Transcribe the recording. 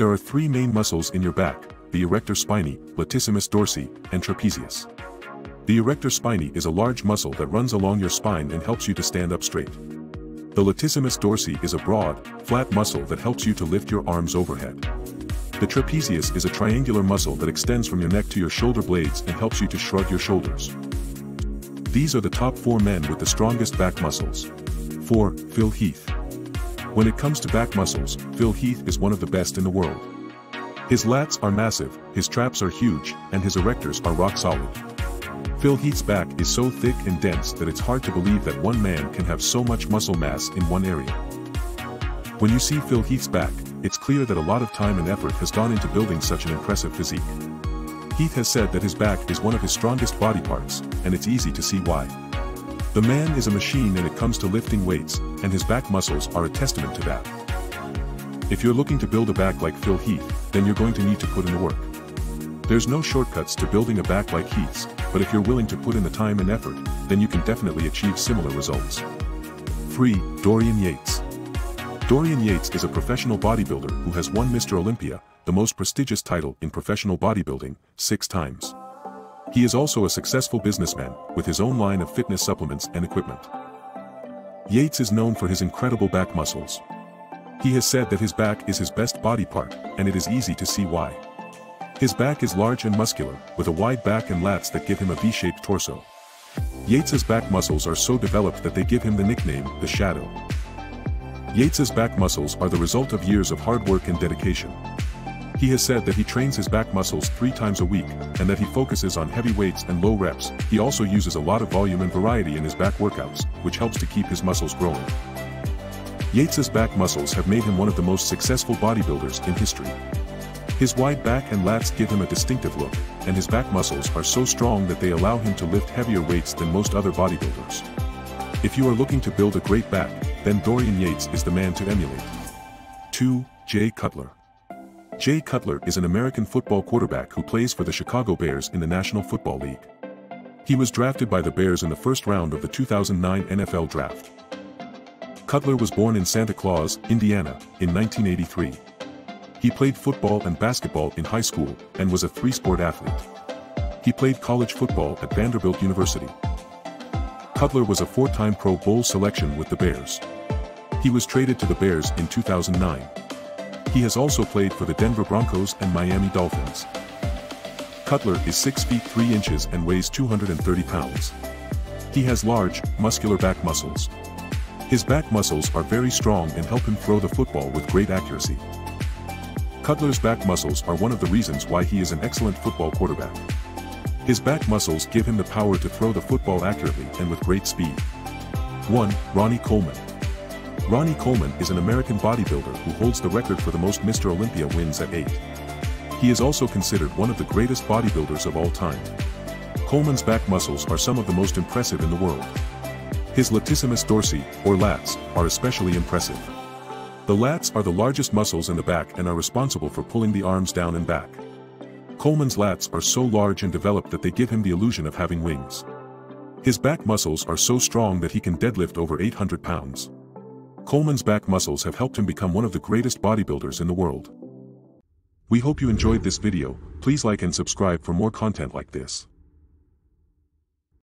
There are three main muscles in your back, the erector spinae, latissimus dorsi, and trapezius. The erector spinae is a large muscle that runs along your spine and helps you to stand up straight. The latissimus dorsi is a broad, flat muscle that helps you to lift your arms overhead. The trapezius is a triangular muscle that extends from your neck to your shoulder blades and helps you to shrug your shoulders. These are the top 4 men with the strongest back muscles. 4. Phil Heath. When it comes to back muscles, Phil Heath is one of the best in the world. His lats are massive, his traps are huge, and his erectors are rock solid. Phil Heath's back is so thick and dense that it's hard to believe that one man can have so much muscle mass in one area. When you see Phil Heath's back, it's clear that a lot of time and effort has gone into building such an impressive physique. Heath has said that his back is one of his strongest body parts, and it's easy to see why. The man is a machine when it comes to lifting weights, and his back muscles are a testament to that. If you're looking to build a back like Phil Heath, then you're going to need to put in the work. There's no shortcuts to building a back like Heath's, but if you're willing to put in the time and effort, then you can definitely achieve similar results. 3. Dorian Yates. Dorian Yates is a professional bodybuilder who has won Mr. Olympia, the most prestigious title in professional bodybuilding, six times. He is also a successful businessman, with his own line of fitness supplements and equipment. Yates is known for his incredible back muscles. He has said that his back is his best body part, and it is easy to see why. His back is large and muscular, with a wide back and lats that give him a V-shaped torso. Yates's back muscles are so developed that they give him the nickname, the Shadow. Yates's back muscles are the result of years of hard work and dedication. He has said that he trains his back muscles three times a week, and that he focuses on heavy weights and low reps. He also uses a lot of volume and variety in his back workouts, which helps to keep his muscles growing. Yates's back muscles have made him one of the most successful bodybuilders in history. His wide back and lats give him a distinctive look, and his back muscles are so strong that they allow him to lift heavier weights than most other bodybuilders. If you are looking to build a great back, then Dorian Yates is the man to emulate. 2. Jay Cutler Jay Cutler is an American football quarterback who plays for the Chicago Bears in the National Football League. He was drafted by the Bears in the first round of the 2009 NFL Draft. Cutler was born in Santa Claus, Indiana, in 1983. He played football and basketball in high school, and was a three-sport athlete. He played college football at Vanderbilt University. Cutler was a four-time Pro Bowl selection with the Bears. He was traded to the Bears in 2009. He has also played for the Denver Broncos and Miami Dolphins. Cutler is 6 feet 3 inches and weighs 230 pounds. He has large, muscular back muscles. His back muscles are very strong and help him throw the football with great accuracy. Cutler's back muscles are one of the reasons why he is an excellent football quarterback. His back muscles give him the power to throw the football accurately and with great speed. 1. Ronnie Coleman. Ronnie Coleman is an American bodybuilder who holds the record for the most Mr. Olympia wins at 8. He is also considered one of the greatest bodybuilders of all time. Coleman's back muscles are some of the most impressive in the world. His latissimus dorsi, or lats, are especially impressive. The lats are the largest muscles in the back and are responsible for pulling the arms down and back. Coleman's lats are so large and developed that they give him the illusion of having wings. His back muscles are so strong that he can deadlift over 800 pounds. Coleman's back muscles have helped him become one of the greatest bodybuilders in the world. We hope you enjoyed this video, please like and subscribe for more content like this.